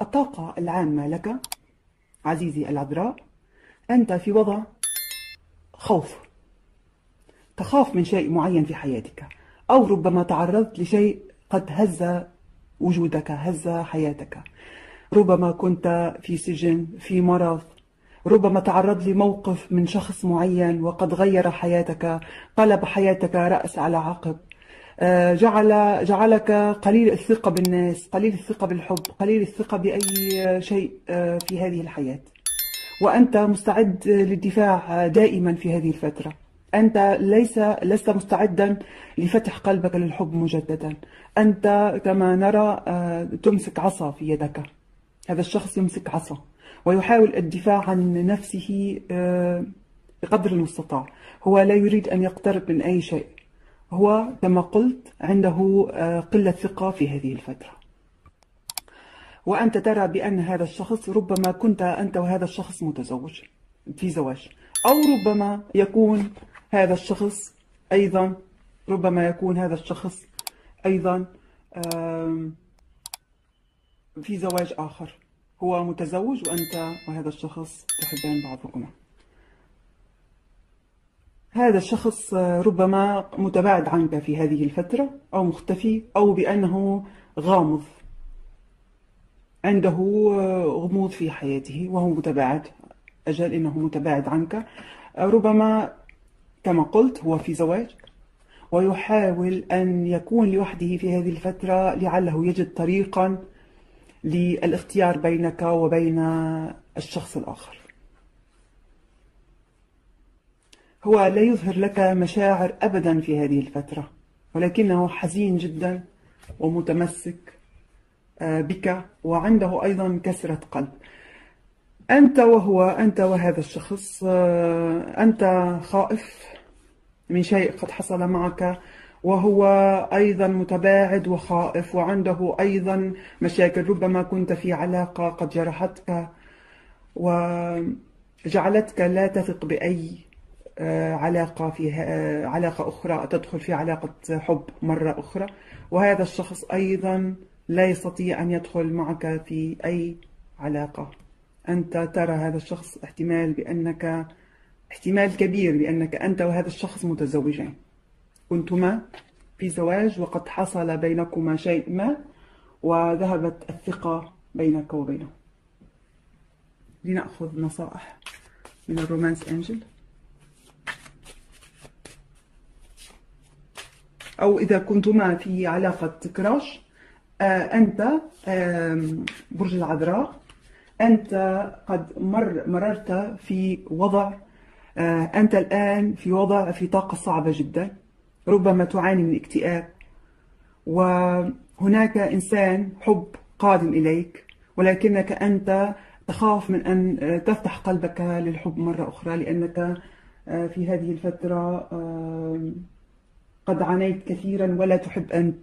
الطاقة العامة لك عزيزي العذراء أنت في وضع خوف. تخاف من شيء معين في حياتك أو ربما تعرضت لشيء قد هز وجودك هز حياتك. ربما كنت في سجن في مرض. ربما تعرض لموقف من شخص معين وقد غير حياتك قلب حياتك رأس على عقب. جعل جعلك قليل الثقة بالناس قليل الثقة بالحب قليل الثقة بأي شيء آه، في هذه الحياة. وأنت مستعد للدفاع دائما في هذه الفترة. أنت ليس لست مستعدا لفتح قلبك للحب مجددا. أنت كما نرى آه، تمسك عصا في يدك. هذا الشخص يمسك عصا ويحاول الدفاع عن نفسه بقدر المستطاع. هو لا يريد أن يقترب من أي شيء. هو كما قلت عنده آه، قلة ثقة في هذه الفترة. وأنت ترى بأن هذا الشخص ربما كنت أنت وهذا الشخص متزوج في زواج. أو ربما يكون هذا الشخص أيضا ربما يكون هذا الشخص أيضا في زواج آخر. هو متزوج وأنت وهذا الشخص تحبان بعضكما هذا الشخص ربما متباعد عنك في هذه الفترة أو مختفي أو بأنه غامض. عنده غموض في حياته وهو متباعد. أجل إنه متباعد عنك. ربما كما قلت هو في زواج ويحاول أن يكون لوحده في هذه الفترة لعله يجد طريقا للاختيار بينك وبين الشخص الآخر. هو لا يظهر لك مشاعر أبدا في هذه الفترة ولكنه حزين جدا ومتمسك آه، بك وعنده أيضا كسرة قلب. أنت وهو أنت وهذا الشخص آه، أنت خائف من شيء قد حصل معك وهو أيضا متباعد وخائف وعنده أيضا مشاكل. ربما كنت في علاقة قد جرحتك وجعلتك لا تثق بأي علاقة في آه، علاقة أخرى تدخل في علاقة حب مرة أخرى. وهذا الشخص أيضا لا يستطيع أن يدخل معك في أي علاقة. أنت ترى هذا الشخص احتمال بأنك احتمال كبير بأنك أنت وهذا الشخص متزوجين. كنتما في زواج وقد حصل بينكما شيء ما وذهبت الثقة بينك وبينه. لنأخذ نصائح من الرومانس أنجل. أو إذا كنتما في علاقة كراش آه، أنت برج العذراء أنت قد مر مررت في وضع آه، أنت الآن في وضع في طاقة صعبة جدا ربما تعاني من اكتئاب وهناك إنسان حب قادم إليك ولكنك أنت تخاف من أن آه، تفتح قلبك للحب مرة أخرى لأنك في هذه الفترة قد عانيت كثيرا ولا تحب أن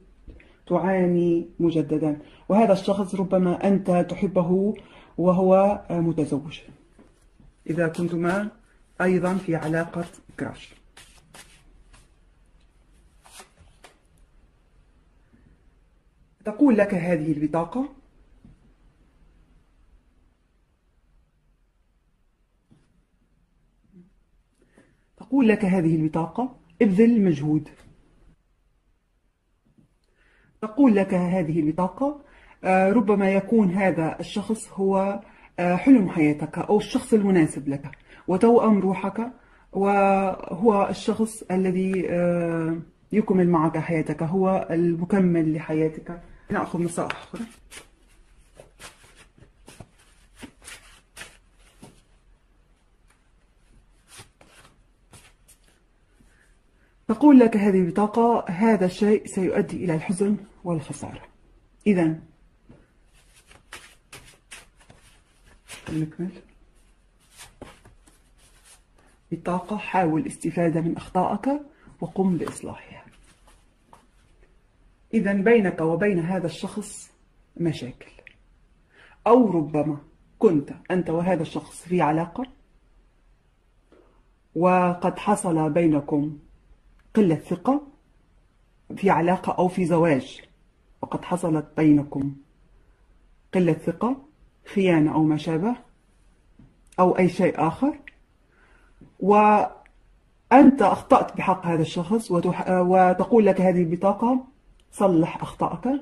تعاني مجددا. وهذا الشخص ربما أنت تحبه وهو متزوج. إذا كنتما أيضا في علاقة كراش. تقول لك هذه البطاقة؟ تقول لك هذه البطاقة؟ ابذل مجهود. تقول لك هذه البطاقة آه، ربما يكون هذا الشخص هو آه، حلم حياتك أو الشخص المناسب لك. وتوأم روحك وهو الشخص الذي آه، يكمل معك حياتك هو المكمل لحياتك. نأخذ نصائح أخرى تقول لك هذه البطاقة هذا الشيء سيؤدي إلى الحزن. والخسارة. إذا نكمل. بطاقة حاول الاستفادة من أخطائك وقم بإصلاحها. إذا بينك وبين هذا الشخص مشاكل. أو ربما كنت أنت وهذا الشخص في علاقة. وقد حصل بينكم قلة ثقة في علاقة أو في زواج. وقد حصلت بينكم. قلة ثقة خيانة أو ما شابه أو أي شيء آخر. وأنت أخطأت بحق هذا الشخص وتقول لك هذه البطاقة صلح أخطائك.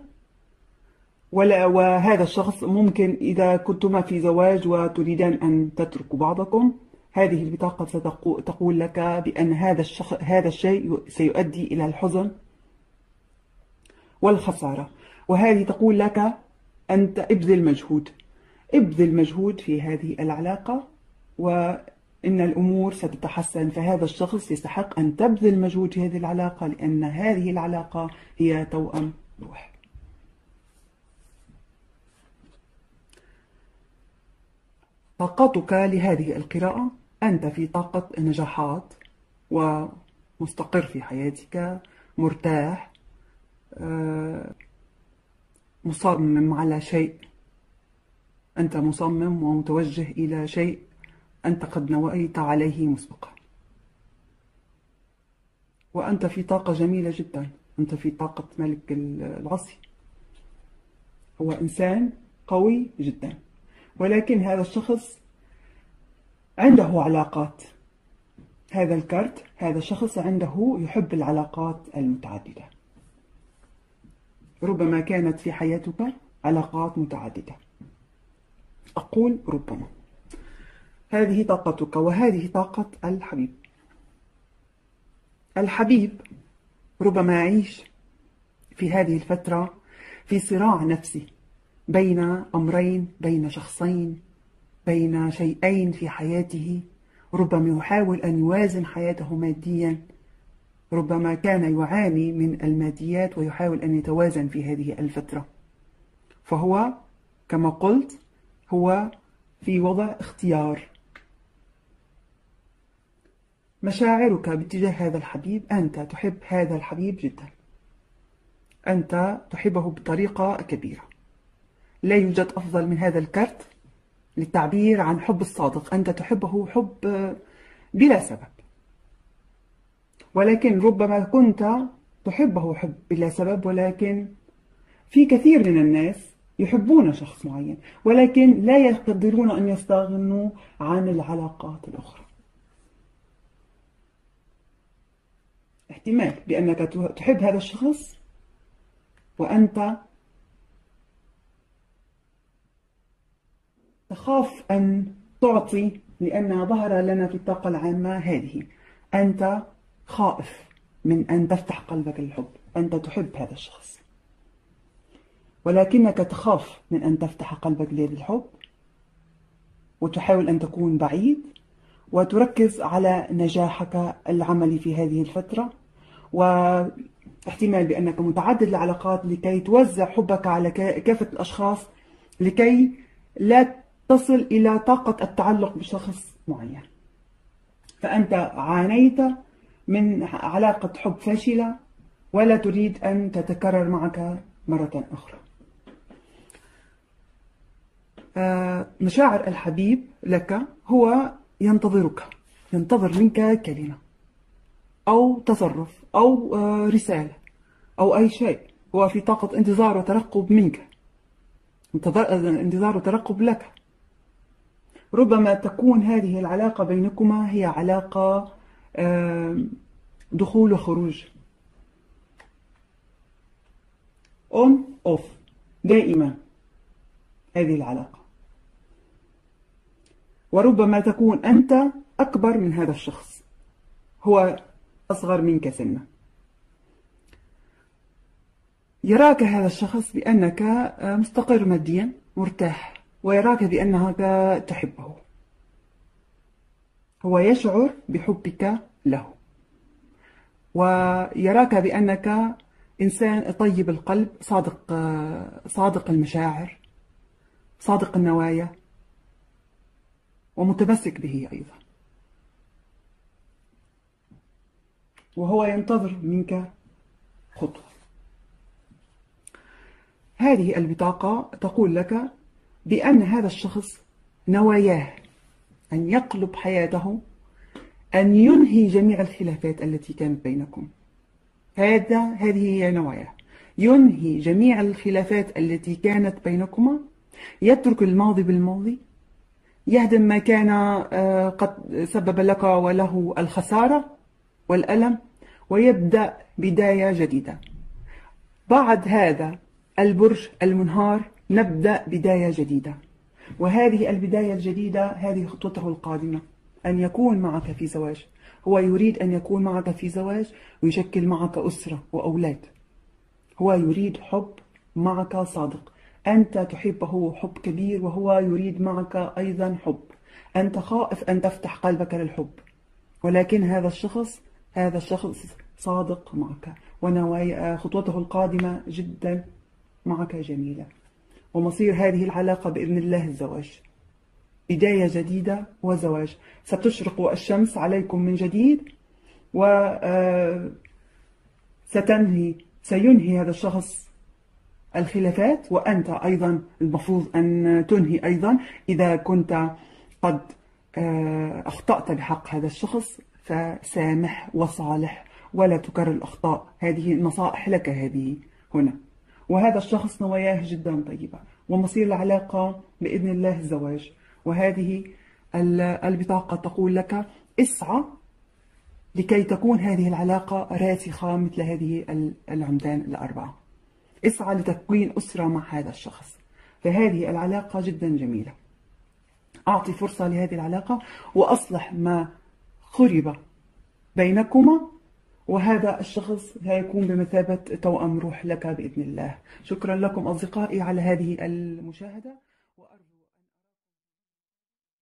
وهذا الشخص ممكن إذا كنتما في زواج وتريدان أن تتركوا بعضكم هذه البطاقة ستقول لك بأن هذا الشخص هذا الشيء سيؤدي إلى الحزن. والخسارة. وهذه تقول لك أنت ابذل مجهود ابذل مجهود في هذه العلاقة وإن الأمور ستتحسن. فهذا الشخص يستحق أن تبذل مجهود في هذه العلاقة لأن هذه العلاقة هي توأم روح طاقتك لهذه القراءة. أنت في طاقة نجاحات ومستقر في حياتك مرتاح مصمم على شيء. أنت مصمم ومتوجه إلى شيء أنت قد نويت عليه مسبقا. وأنت في طاقة جميلة جدا. أنت في طاقة ملك العصي. هو إنسان قوي جدا. ولكن هذا الشخص عنده علاقات. هذا الكارت هذا الشخص عنده يحب العلاقات المتعددة. ربما كانت في حياتك علاقات متعددة. أقول ربما. هذه طاقتك وهذه طاقة الحبيب. الحبيب ربما يعيش في هذه الفترة في صراع نفسي بين أمرين بين شخصين بين شيئين في حياته. ربما يحاول أن يوازن حياته ماديا ربما كان يعاني من الماديات ويحاول أن يتوازن في هذه الفترة. فهو كما قلت هو في وضع اختيار. مشاعرك باتجاه هذا الحبيب أنت تحب هذا الحبيب جدا. أنت تحبه بطريقة كبيرة. لا يوجد أفضل من هذا الكرت للتعبير عن حب الصادق. أنت تحبه حب بلا سبب. ولكن ربما كنت تحبه حب بلا سبب ولكن في كثير من الناس يحبون شخص معين ولكن لا يقدرون أن يستغنوا عن العلاقات الأخرى. احتمال بأنك تحب هذا الشخص وأنت تخاف أن تعطي لأن ظهر لنا في الطاقة العامة هذه. أنت خائف من أن تفتح قلبك للحب أنت تحب هذا الشخص. ولكنك تخاف من أن تفتح قلبك لهذا الحب وتحاول أن تكون بعيد وتركز على نجاحك العملي في هذه الفترة. واحتمال بأنك متعدد العلاقات لكي توزع حبك على كافة الأشخاص لكي لا تصل إلى طاقة التعلق بشخص معين. فأنت عانيت من علاقة حب فاشلة ولا تريد أن تتكرر معك مرة أخرى. آه، مشاعر الحبيب لك هو ينتظرك ينتظر منك كلمة أو تصرف أو آه، رسالة أو أي شيء هو في طاقة انتظار وترقب منك. انتظار وترقب لك. ربما تكون هذه العلاقة بينكما هي علاقة دخول وخروج. On off. دائما. هذه العلاقة. وربما تكون أنت أكبر من هذا الشخص. هو أصغر منك سنا يراك هذا الشخص بأنك مستقر ماديا مرتاح. ويراك بأنك تحبه. هو يشعر بحبك له. ويراك بأنك إنسان طيب القلب صادق صادق المشاعر صادق النوايا ومتمسك به أيضا. وهو ينتظر منك خطوة. هذه البطاقة تقول لك بأن هذا الشخص نواياه. أن يقلب حياته أن ينهي جميع الخلافات التي كانت بينكم. هذا هذه هي نواياه ينهي جميع الخلافات التي كانت بينكما يترك الماضي بالماضي يهدم ما كان آه، قد سبب لك وله الخسارة والألم ويبدأ بداية جديدة. بعد هذا البرج المنهار نبدأ بداية جديدة. وهذه البداية الجديدة هذه خطوته القادمة أن يكون معك في زواج. هو يريد أن يكون معك في زواج ويشكل معك أسرة وأولاد. هو يريد حب معك صادق. أنت تحبه حب كبير وهو يريد معك أيضا حب. أنت خائف أن تفتح قلبك للحب. ولكن هذا الشخص هذا الشخص صادق معك. ونوايا خطوته القادمة جدا معك جميلة. ومصير هذه العلاقة بإذن الله الزواج. بداية جديدة وزواج. ستشرق الشمس عليكم من جديد و آه، ستنهي سينهي هذا الشخص الخلافات وأنت أيضا المفروض أن تنهي أيضا. إذا كنت قد آه، أخطأت بحق هذا الشخص فسامح وصالح ولا تكرر الأخطاء. هذه نصائح لك هذه هنا. وهذا الشخص نواياه جدا طيبة ومصير العلاقة بإذن الله الزواج. وهذه البطاقة تقول لك اسعى لكي تكون هذه العلاقة راسخة مثل هذه العمدان الأربعة. اسعى لتكوين أسرة مع هذا الشخص. فهذه العلاقة جدا جميلة. أعطي فرصة لهذه العلاقة وأصلح ما خرب بينكما وهذا الشخص سيكون بمثابة توأم روح لك بإذن الله. شكرا لكم أصدقائي على هذه المشاهدة.